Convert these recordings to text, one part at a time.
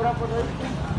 hora por.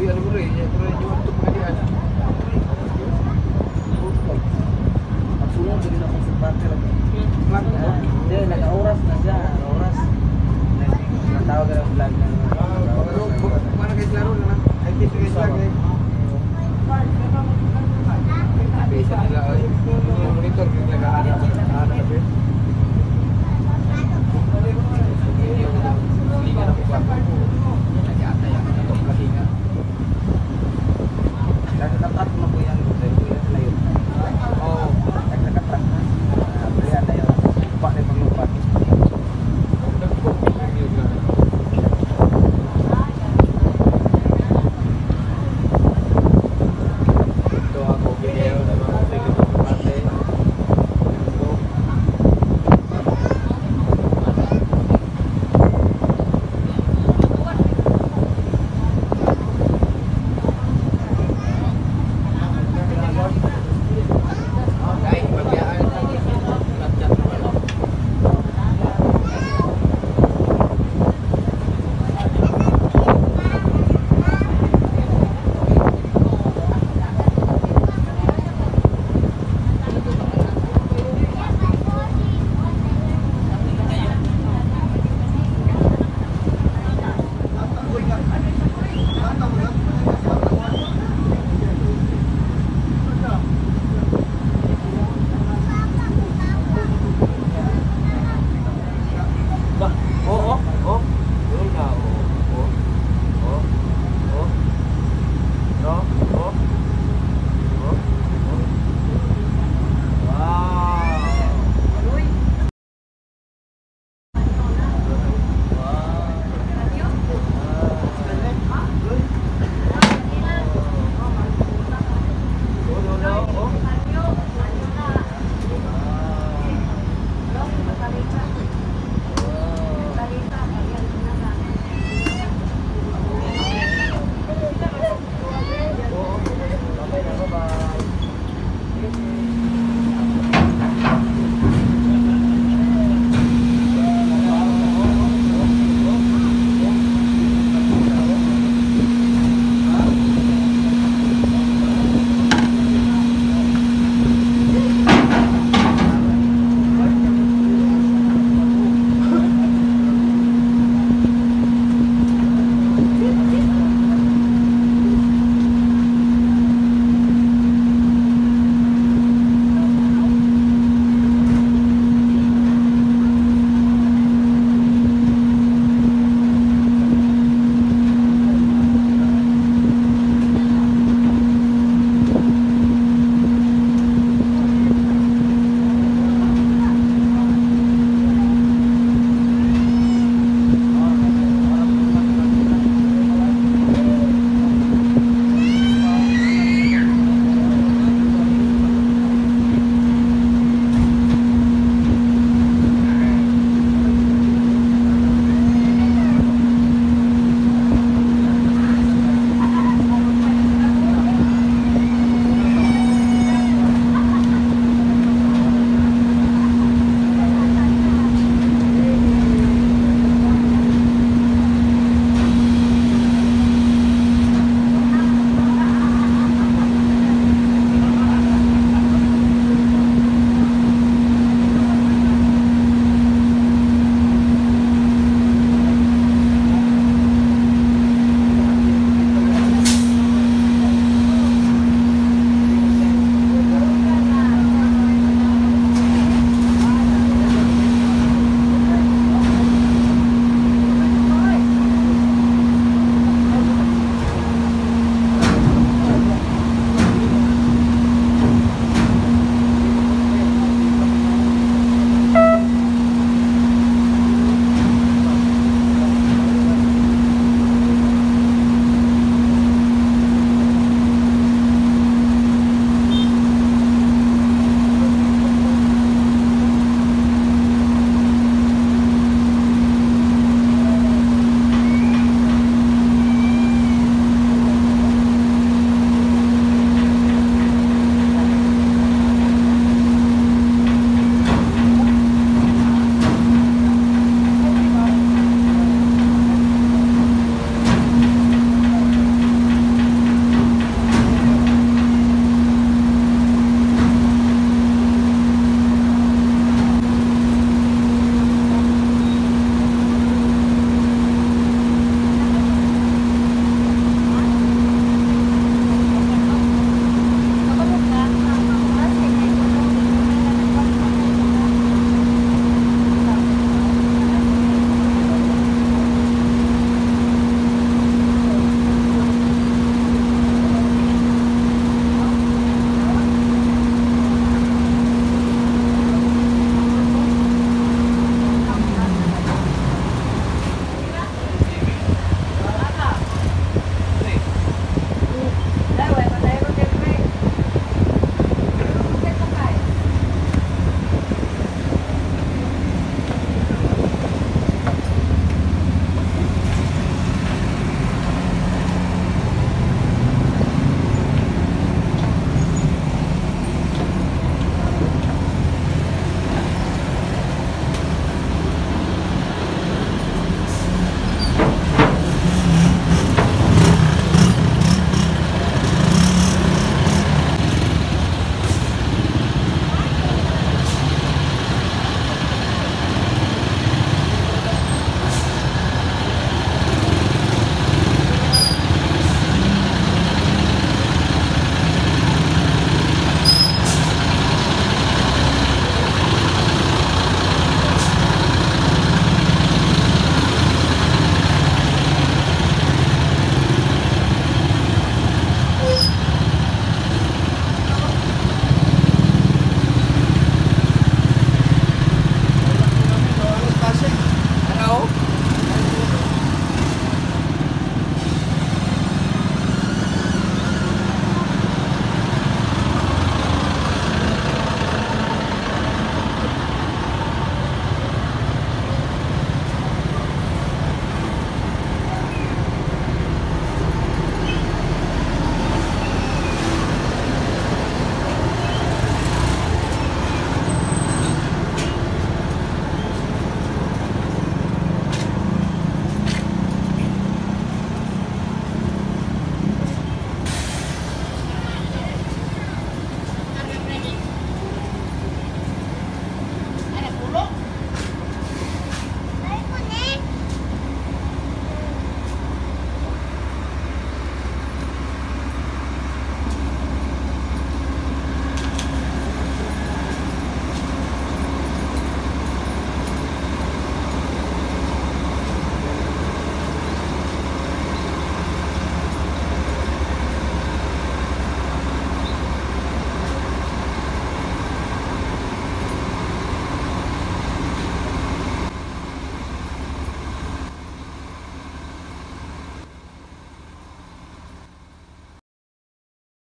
Dalam. Oh ya, boleh. Ya, boleh